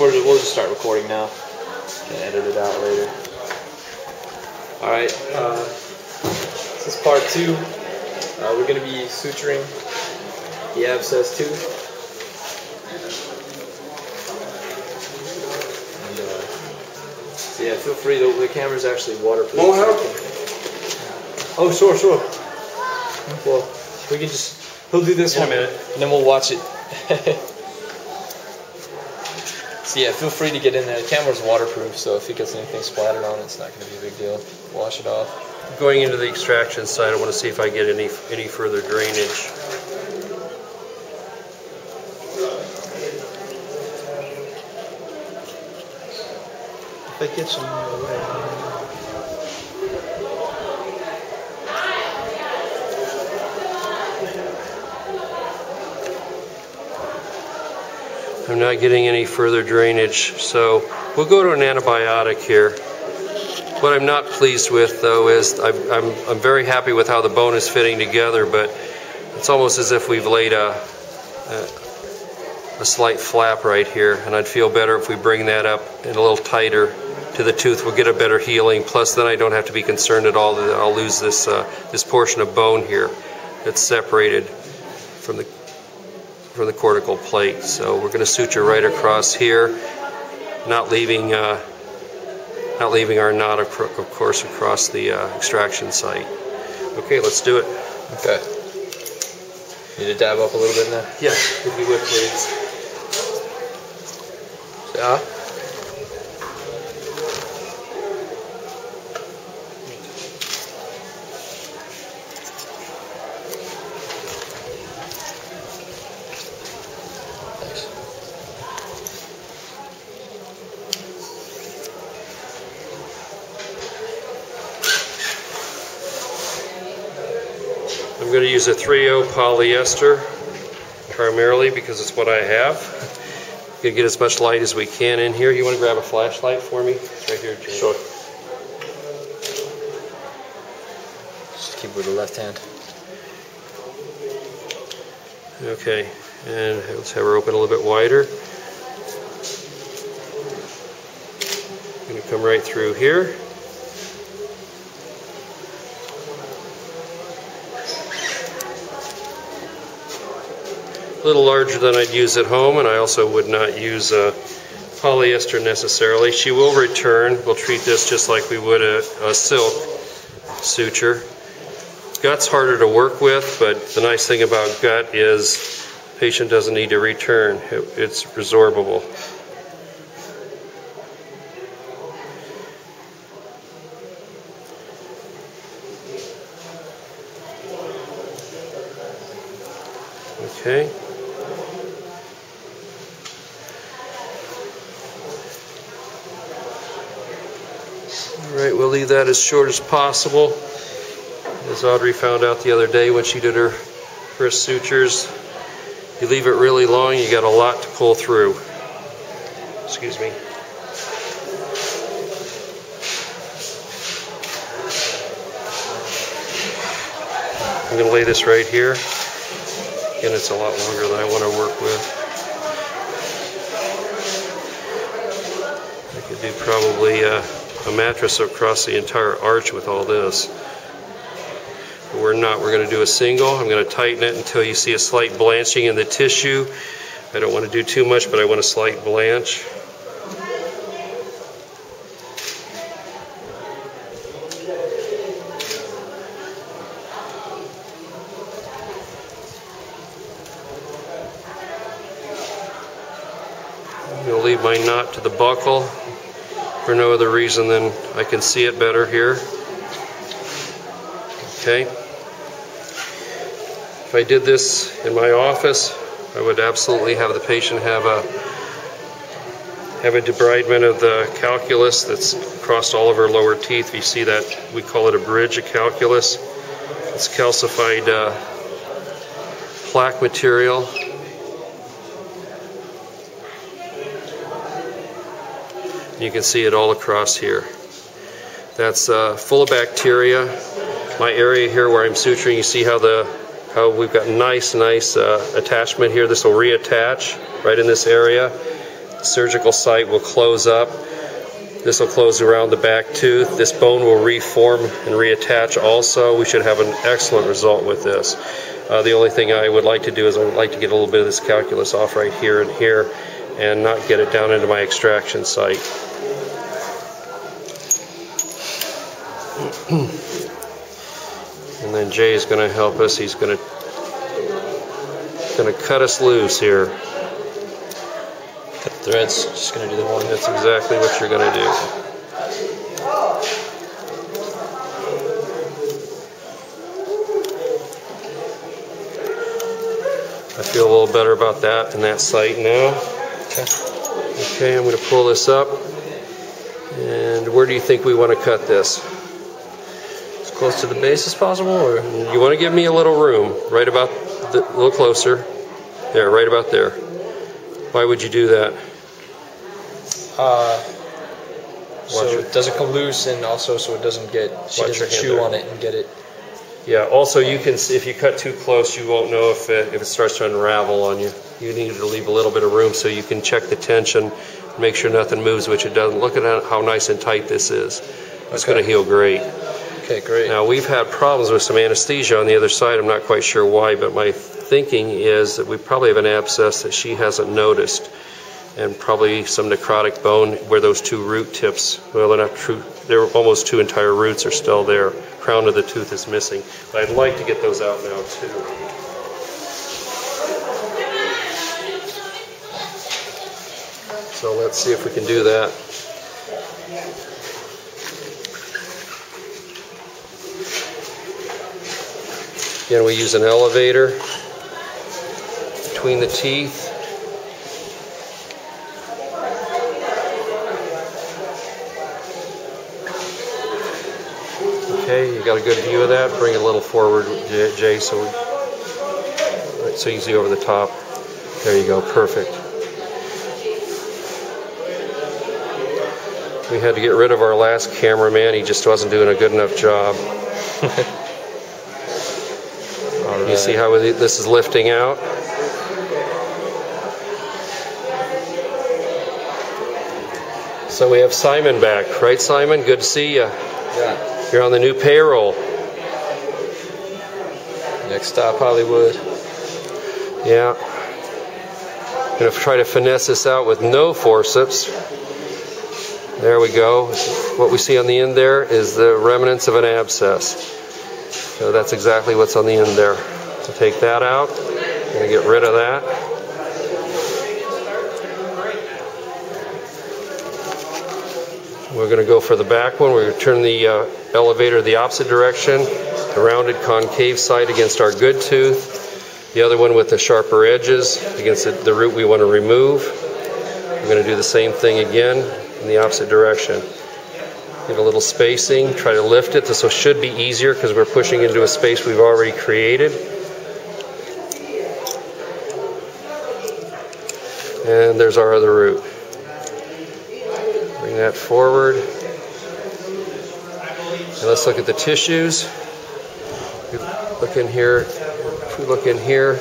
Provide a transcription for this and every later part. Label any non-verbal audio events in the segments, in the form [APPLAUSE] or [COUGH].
we'll, we'll just start recording now. Can edit it out later. All right. Uh, this is part two. Uh, we're gonna be suturing the abscess too. And, uh, so yeah, feel free. The, the camera's actually waterproof. Help? Oh, sure, sure. Well, we can just. He'll do this In a minute. and then we'll watch it. [LAUGHS] so yeah, feel free to get in there. The camera's waterproof, so if it gets anything splattered on it, it's not going to be a big deal. Wash it off. Going into the extraction side, I want to see if I get any any further drainage. If it gets in the way. Not getting any further drainage, so we'll go to an antibiotic here. What I'm not pleased with, though, is I'm, I'm, I'm very happy with how the bone is fitting together, but it's almost as if we've laid a, a, a slight flap right here, and I'd feel better if we bring that up and a little tighter to the tooth. We'll get a better healing. Plus, then I don't have to be concerned at all that I'll lose this uh, this portion of bone here that's separated from the from the cortical plate. So we're going to suture right across here, not leaving uh, not leaving our knot, of of course, across the uh, extraction site. Okay, let's do it. Okay. Need to dab up a little bit now. Yeah, if you would, please. Yeah. I'm going to use a 3.0 polyester primarily because it's what I have. Going to get as much light as we can in here. You want to grab a flashlight for me? It's right here, Jay. Sure. Just keep it with the left hand. Okay, and let's have her open a little bit wider. Going to come right through here. Little larger than I'd use at home, and I also would not use uh, polyester necessarily. She will return. We'll treat this just like we would a, a silk suture. Gut's harder to work with, but the nice thing about gut is patient doesn't need to return. It, it's resorbable. Okay. All right, we'll leave that as short as possible. As Audrey found out the other day when she did her first sutures, you leave it really long, you got a lot to pull through. Excuse me. I'm going to lay this right here. Again, it's a lot longer than I want to work with. I could do probably uh, a mattress across the entire arch with all this. But we're not. We're going to do a single. I'm going to tighten it until you see a slight blanching in the tissue. I don't want to do too much, but I want a slight blanch. I'm going to leave my knot to the buccal for no other reason than I can see it better here. Okay. If I did this in my office, I would absolutely have the patient have a have a debridement of the calculus that's across all of her lower teeth. You see that we call it a bridge of calculus. It's calcified uh, plaque material. You can see it all across here. That's uh, full of bacteria. My area here where I'm suturing, you see how the how we've got nice, nice uh, attachment here. This will reattach right in this area. The surgical site will close up. This will close around the back tooth. This bone will reform and reattach also. We should have an excellent result with this. Uh, the only thing I would like to do is I would like to get a little bit of this calculus off right here and here and not get it down into my extraction site. and then Jay is going to help us. He's going to going to cut us loose here. Cut the threads. Just gonna do the one. That's exactly what you're going to do. I feel a little better about that in that site now. Okay. Okay, I'm going to pull this up. And where do you think we want to cut this? As close to the base as possible, or You want to give me a little room, right about, the, a little closer. There, right about there. Why would you do that? uh, so it doesn't come loose, and also so it doesn't get she doesn't chew there. on it and get it. Yeah. Also, you can if you cut too close, you won't know if it, if it starts to unravel on you. You need to leave a little bit of room so you can check the tension, make sure nothing moves, which it doesn't. Look at how nice and tight this is. It's Okay. going to heal great. Okay, great. Now we've had problems with some anesthesia on the other side. I'm not quite sure why, but my thinking is that we probably have an abscess that she hasn't noticed, and probably some necrotic bone where those two root tips. Well, they're not true. They're almost two entire roots are still there. Crown of the tooth is missing. But I'd like to get those out now too. So let's see if we can do that. Again, we use an elevator between the teeth. Okay, you got a good view of that. Bring it a little forward, Jay, so we, right, so you can see over the top. There you go, perfect. We had to get rid of our last cameraman. He just wasn't doing a good enough job. [LAUGHS] All You see how this is lifting out? So we have Simon back, right, Simon? Good to see you. Yeah. You're on the new payroll. Next stop, Hollywood. Yeah. Gonna try to finesse this out with no forceps. There we go. What we see on the end there is the remnants of an abscess. So that's exactly what's on the end there. So take that out. Gonna get rid of that. We're going to go for the back one. We're going to turn the uh, elevator the opposite direction, the rounded concave side against our good tooth, the other one with the sharper edges against the, root we want to remove. We're going to do the same thing again in the opposite direction. Get a little spacing, try to lift it. This should be easier because we're pushing into a space we've already created. And there's our other root. Bring that forward. And let's look at the tissues. Look in here. We look in here,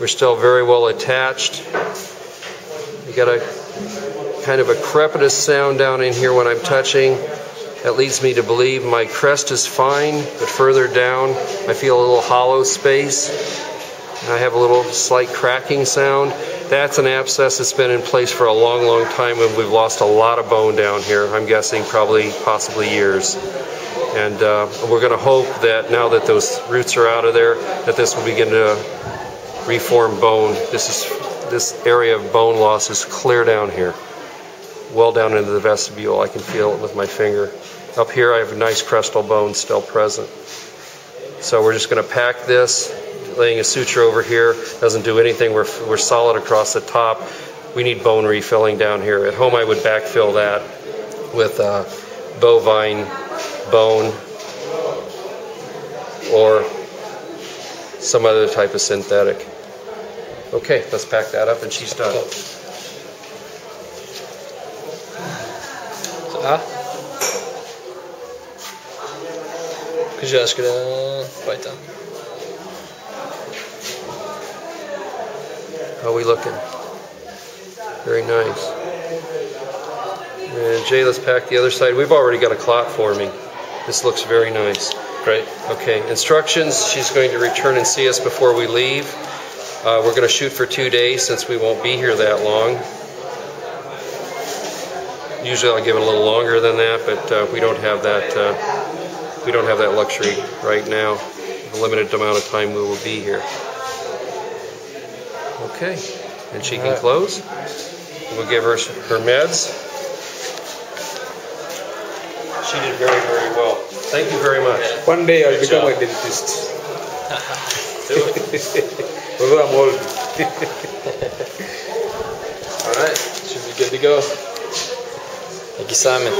we're still very well attached. You got a kind of a crepitus sound down in here when I'm touching. That leads me to believe my crest is fine, but further down I feel a little hollow space. And I have a little slight cracking sound. That's an abscess that's been in place for a long, long time, and we've lost a lot of bone down here. I'm guessing probably, possibly years. And uh, we're going to hope that now that those roots are out of there, that this will begin to reform bone. This is this area of bone loss is clear down here, well down into the vestibule. I can feel it with my finger. Up here, I have a nice crestal bone still present. So we're just going to pack this. Laying a suture over here doesn't do anything. We're, we're solid across the top. We need bone refilling down here. At home, I would backfill that with uh, bovine bone or some other type of synthetic. Okay, let's pack that up and she's done. Ah, Cuidado que vai How are we looking? Very nice. And Jay, let's pack the other side. We've already got a clot forming. This looks very nice. Great. Okay, instructions. She's going to return and see us before we leave. Uh, we're going to shoot for two days since we won't be here that long. Usually I'll give it a little longer than that, but uh, we don't have that. Uh, we don't have that luxury right now. The limited amount of time we will be here. Okay, and she can Alright. close. We'll give her her meds. She did very, very well. Thank you very much. One day I'll Good become job. a dentist. [LAUGHS] Do it. [LAUGHS] Although I'm old. [LAUGHS] All right. Should be good to go. Thank you, Simon.